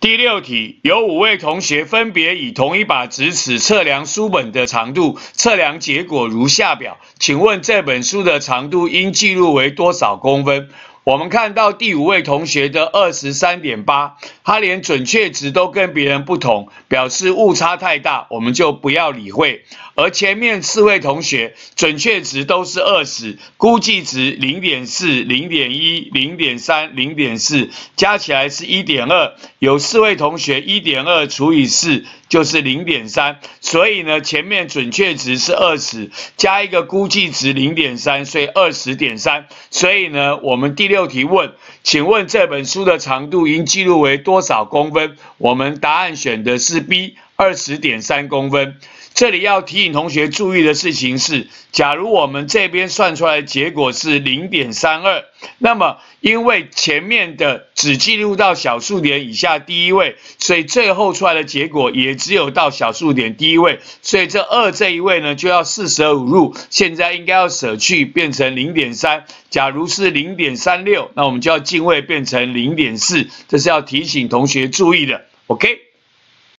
第六题，有五位同学分别以同一把直尺测量书本的长度，测量结果如下表。请问这本书的长度应记录为多少公分？我们看到第五位同学的二十三点八，他连准确值都跟别人不同，表示误差太大，我们就不要理会。而前面四位同学准确值都是二十，估计值零点四、零点一、零点三、零点四，加起来是一点二。有四位同学一点二除以四就是零点三，所以呢，前面准确值是二十，加一个估计值零点三，所以二十点三。所以呢，我们第六题问，请问这本书的长度应记录为多少公分？我们答案选的是 B，二十点三公分。这里要提醒同学注意的事情是，假如我们这边算出来的结果是零点三二，那么因为前面的只记录到小数点以下第一位，所以最后出来的结果也只有到小数点第一位，所以这二这一位呢就要四舍五入，现在应该要舍去变成零点三。假如是零点三六，那我们就要进位变成零点四，这是要提醒同学注意的。OK。